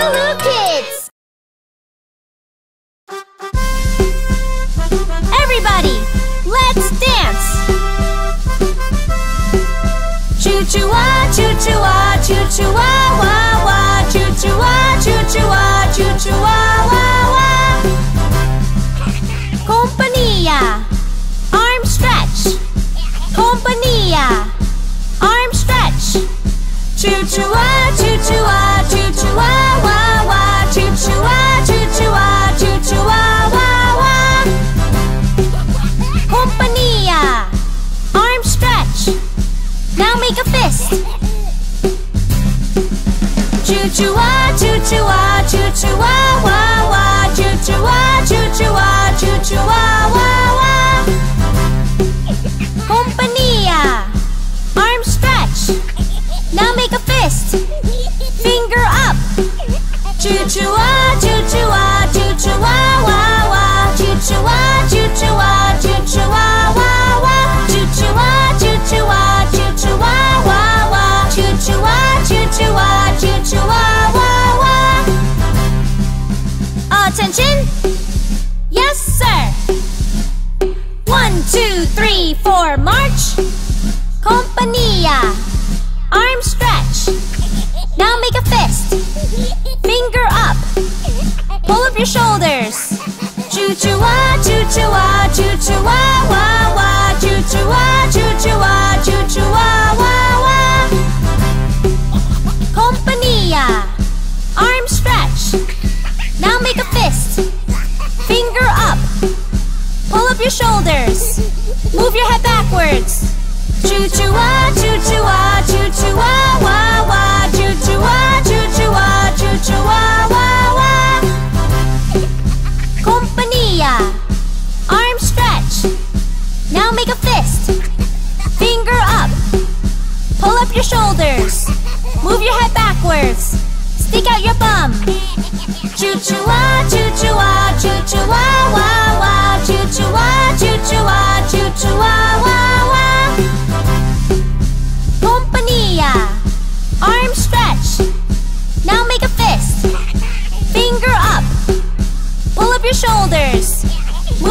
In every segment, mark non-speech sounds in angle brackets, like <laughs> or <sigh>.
LooLoo Kids! Everybody, let's dance! Choo choo wah, choo choo wah, choo choo wah wah wah, choo choo wah, choo choo wah, choo choo wah wah wah. Compania, arm stretch. Compania, arm stretch. Choo choo Choo wah, choo choo wah, choo choo wah wah wah, choo choo wah, choo choo wah, choo choo wah wah wah. Compania, arm stretch. Now make a fist. Finger up. Choo choo wah, Attention! Yes, sir. One, two, three, four, march. Compania. Arm stretch. Now make a fist. Finger up. Pull up your shoulders. Choo choo wah, choo choo wah, choo choo wah wah wah, choo choo wah, choo choo wah, choo choo wah wah wah. Compania. Arm stretch. Now make shoulders. Move your head backwards. Choo choo wah, choo choo wah, choo choo wah wah wah, choo choo wah, choo choo wah, choo choo wah wah wah. Compania. Arm stretch. Now make a fist. Finger up. Pull up your shoulders. Move your head backwards. Stick out your bum. Choo choo wah, choo choo wah, choo choo wah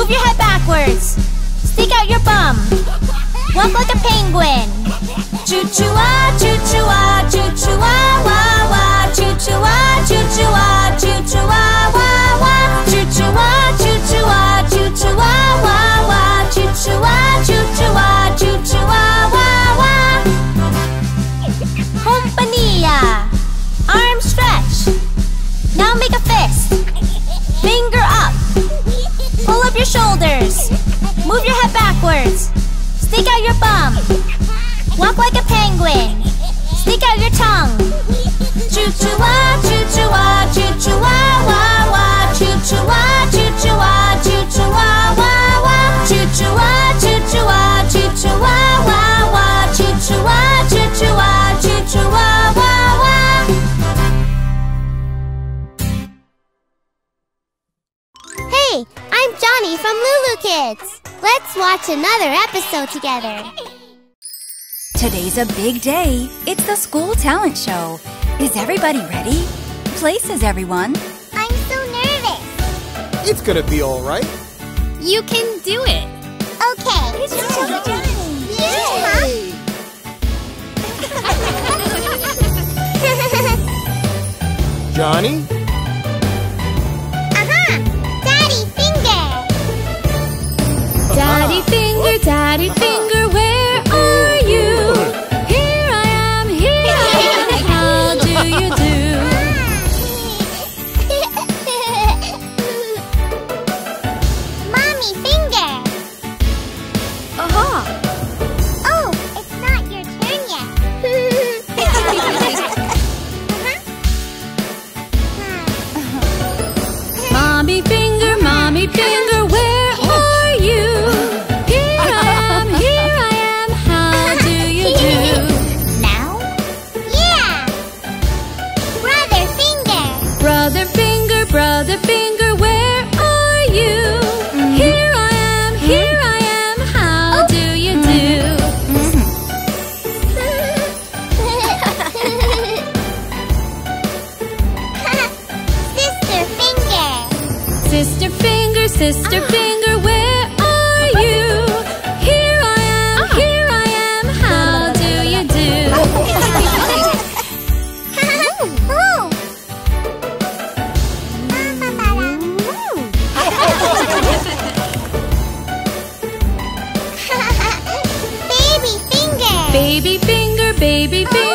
Your head backwards. Stick out your bum. Walk like a penguin. Choo choo Move your head backwards. Stick out your bum. Walk like a penguin. Stick out your tongue. Choo choo wah, choo choo wah, choo choo wah wah wah, choo choo wah, choo choo wah, choo choo wah wah wah, choo choo wah, choo choo wah, choo choo wah wah wah, choo choo wah, choo choo wah, choo choo wah wah wah. Hey, I'm Johny from LooLoo Kids. Let's watch another episode together. Today's a big day. It's the school talent show. Is everybody ready? Places, everyone. I'm so nervous. It's gonna be all right. You can do it. Okay. Yay! <laughs> Johny, finger, daddy Sister finger, sister ah. finger, where are you? Here I am, ah. here I am, how do you do? <laughs> Baby finger. Baby finger, baby finger.